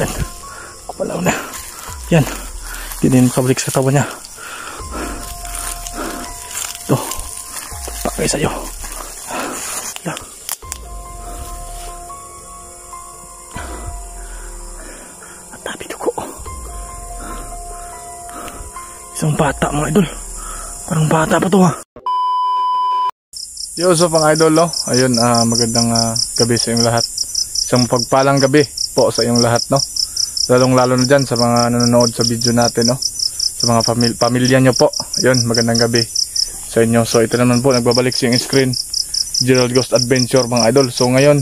Yan. Kupalaw na. Yan. Hindi din makabalik sa tawa niya. Ito. Pakay sa'yo. Yan. At tabi dugo. Isang bata mga idol. Parang bata pa to ha. Yo, so pang idol, no? Ayun, ah, magandang ah, gabi sa inyong lahat. Isang pagpalang gabi po sa inyong lahat, no? Lalong lalo na dyan sa mga nanonood sa video natin, no? Sa mga pamil pamilya nyo po. Ayun, magandang gabi sa inyo. So ito naman po, nagbabalik sa yung screen. Gerald Ghost Adventure, mga idol. So ngayon,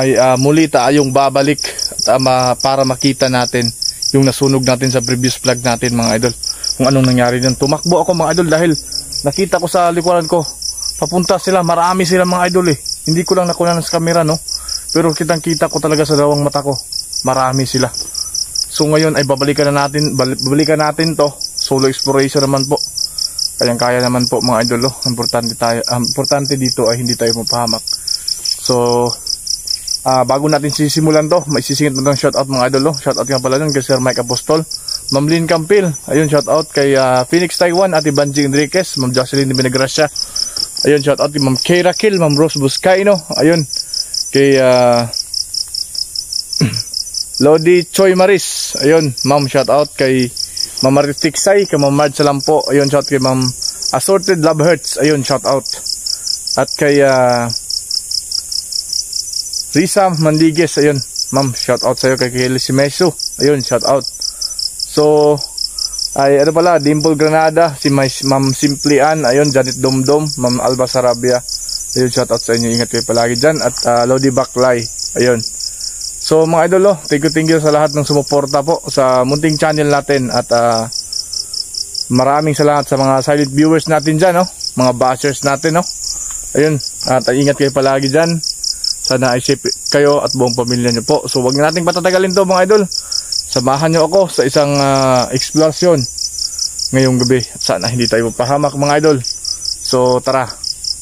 ay ah, muli tayong babalik at, ma- para makita natin yung nasunog natin sa previous vlog natin, mga idol. Kung anong nangyari dyan. Tumakbo ako, mga idol, dahil nakita ko sa likuran ko, papunta sila, marami sila mga idol eh. Hindi ko lang nakunan sa camera no. Pero kitang kita ko talaga sa dawang mata ko. Marami sila. So ngayon ay babalikan na natin, bal- babalikan natin to. Solo exploration naman po. Kayang kaya naman po mga idol. Oh. Importante tayo, importante dito ay hindi tayo mapahamak. So ah bago natin sisimulan to, may sisingit na ng shoutout mga idol. Oh. Shoutout nga pala dun kay Sir Mike Apostol. Ma'am Lynn Campil, ayun shoutout kay ah, Phoenix Taiwan, Ate Banjing Enriquez, Ma'am Jocelyn Benegracia, Ayun, shout out kay Ma'am Keira Kill, Ma'am Rose Buscaino. Ayun, kay ah, Lodi Choi Maris. Ayun, Ma'am shout out kay Ma'am Maris Tiksay, kay Ma'am Marge Salampo. Ayun, shout kay Ma'am Assorted Love Hurts. Ayun, shout out. At kay ah, Risa Mandiguez. Ayun, Ma'am, shout out sa'yo kay Kelly Simesu. Ayun, shout out. So, ay ano pala, Dimple Granada, si Ma- Ma'am Simply Ann, ayun, Janet Domdom, Ma'am Alba Sarabia. Ayun, shout out sa inyo, ingat kayo palagi dyan. At ah, Lodi Baklay, ayun. So mga idol, oh, thank you, thank you sa lahat ng sumuporta po sa munting channel natin at ah, maraming salamat sa mga silent viewers natin dyan, no? mga bashers natin. No? Ayun, at ah, ingat kayo palagi dyan. Sana safe kayo at buong pamilya nyo po. So wag na nating patatagalin to mga idol. Samahan nyo ako sa isang ah, exploration ngayong gabi. Sana hindi tayo mapahamak mga idol. So tara,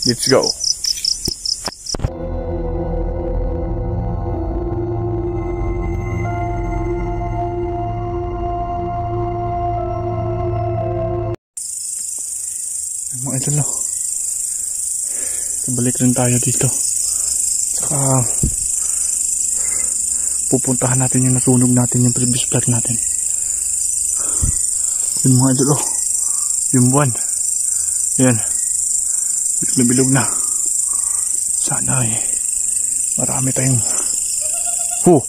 let's go. Balik rin tayo dito. Saka pupuntahan natin yung nasunog natin yung previous vlog natin. Yung mga idol, oh. Yung buwan. Yan. Bilog na. Sana eh. Marami tayong... Huh!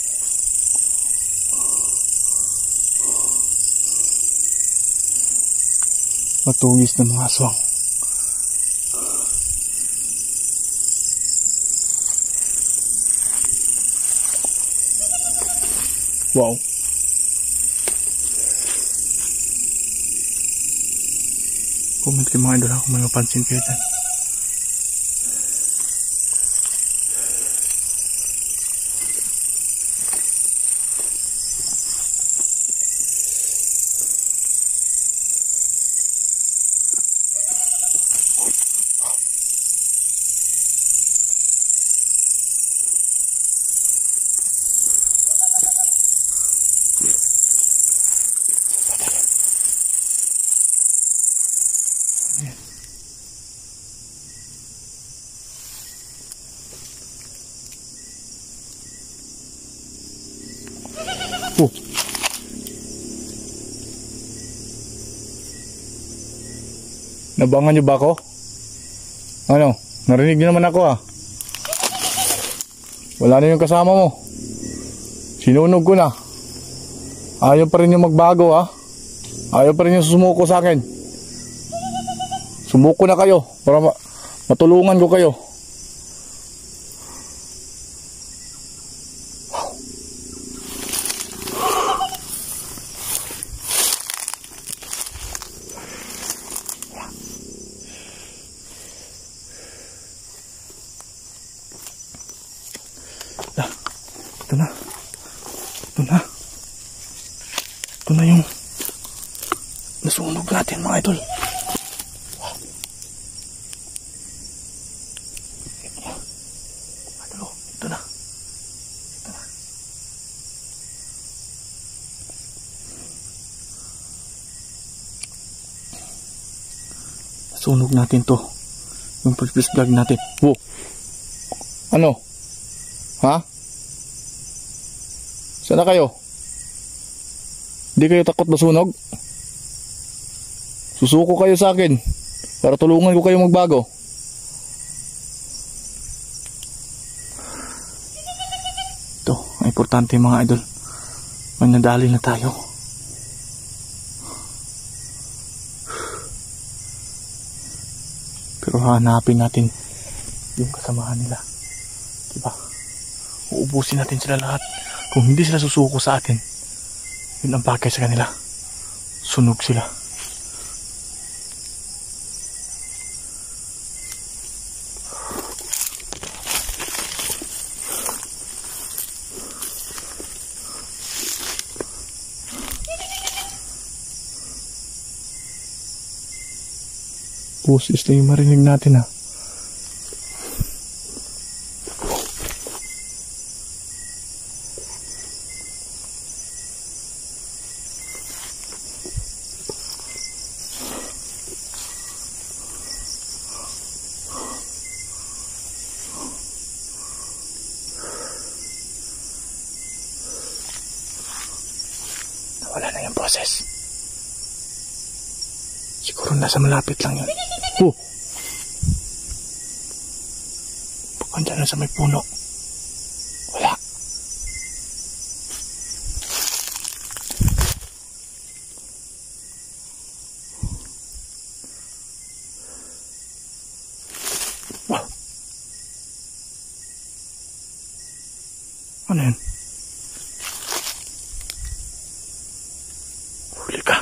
Matungis na mga aswang. Wow. Comment kayo mga idol ha may mapansin kayo dyan. Oh. Nabangan niyo ba ako? Ano? Narinig niyo naman ako ah. Wala na yung kasama mo. Sinunog ko na. Ayaw pa rin yung magbago ah. Ayaw pa rin yung sumuko sa akin. Sumuko na kayo para ma- matulungan ko kayo. Tunog natin mga idol. Oh, sunog natin to. Yung first vlog natin. Wow ano? Ha? Sana kayo? Hindi kayo takot ba sunog Susuko kayo sa akin para tulungan ko kayo magbago. Ito, ang importante mga idol. May nadali na tayo. Pero hanapin natin yung kasamahan nila. Diba? Uubusin natin sila lahat. Kung hindi sila susuko sa atin, yun ang bagay sa kanila. Sunog sila. Boses na yung marinig natin ha. Nawala na yung boses. Siguro nasa malapit lang yun. Oh! Baka andyan na sa may puno. Wala. Wow. Ano yun? Huli ka.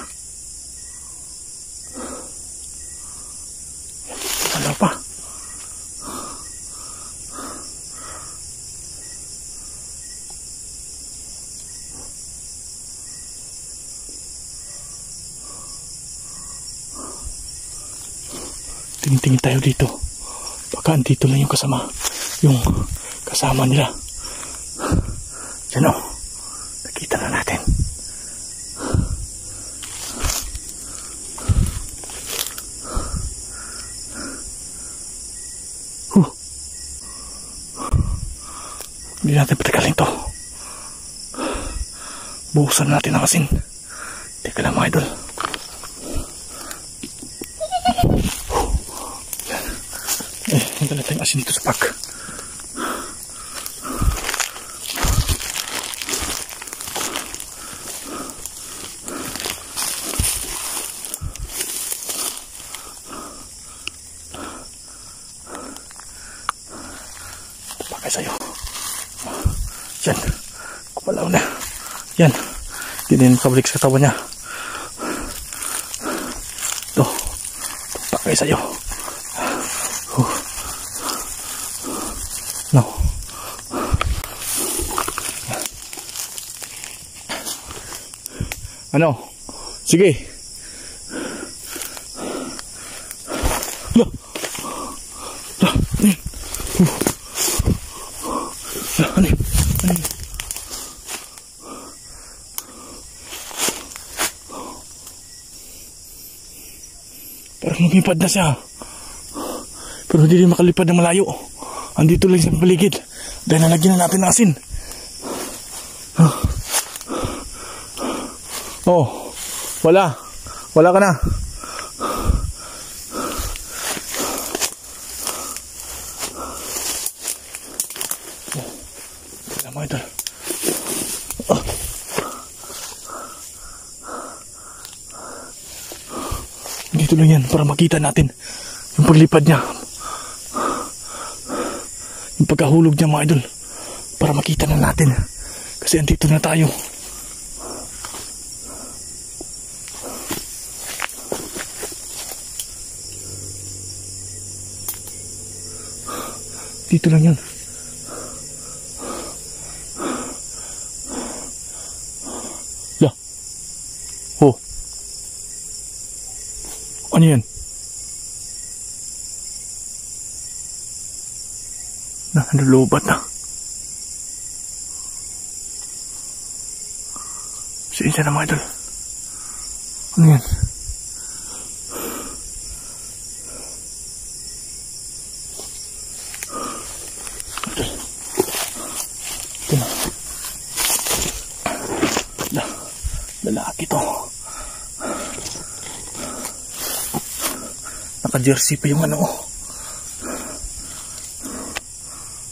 Wala pa. Tingin-tingin tayo dito. Baka andito lang yung kasama. Yung kasama nila. Yan o. Nakita na natin. Huh. Hindi natin patagalin to. Buhusan natin ang asin. Teka lang mga idol. Yan. Eh, hindi natin asin dito sa pack. Pakay sa'yo. Yan. Kumalaw na. Yan. Hindi din kabalik sa katawan niya. Ito. Pakay sa'yo. Huh. Ano? Sige. Ano ano? Ano? Parang lumipad na siya. Pero hindi rin makalipad na malayo. Andito lang sa paligid. Dahil nalagyan na natin ng asin. Oh, wala. Wala ka na. Mga idol. Ah. Dito lang yan para makita natin yung paglipad niya. Yung pagkahulog niya mga idol. Para makita na natin. Kasi andito na tayo. Dito lang yan. La. Oh. Ano yan? Na, nalulubat na. Sinsya na mga idol. Ano yan? Lalaki to. Naka-jersey pa yung ano.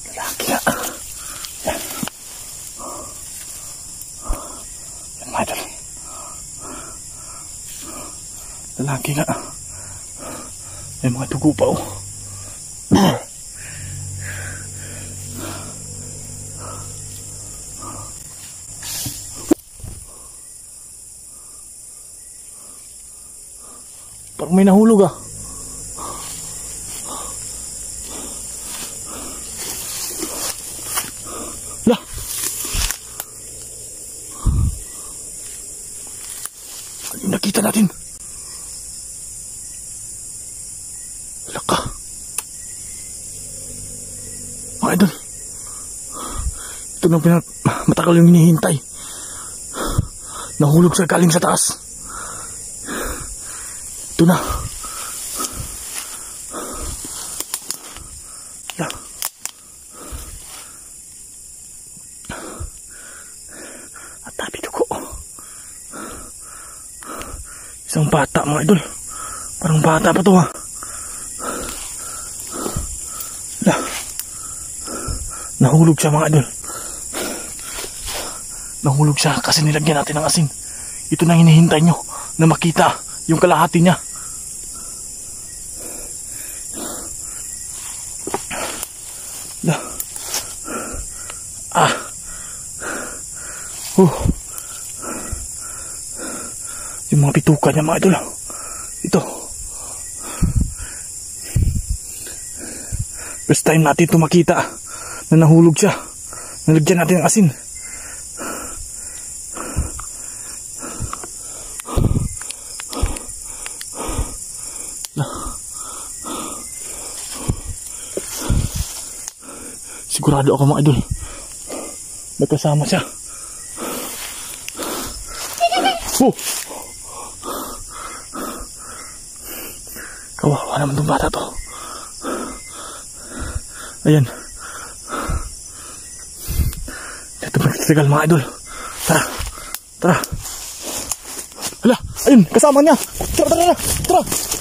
Lalaki nga. Yan. Yan mga idol. Lalaki nga. May mga dugo pa oh. Parang may nahulog ah. Nakita natin? Wala ka. Mga idol. Ito na pinat matagal yung hinihintay. Nahulog sa galing sa taas. Ito na. La. At tabi dugo. Isang bata mga idol. Parang bata pa to ha. La. Nahulog siya mga idol. Nahulog siya kasi nilagyan natin ng asin. Ito na hinihintay nyo na makita yung kalahati niya. Yung mga bituka niya mga idol. Ito. First time natin ito makita na nahulog siya. Nalagyan natin ng asin. Sigurado ako mga idol. May kasama siya. Oh! Kawawa naman itong bata to. Ayan. Ito magtatagal mga idol. Tara. Tara. Hala, ayun, kasama niya. Tara, tara, tara. Tara.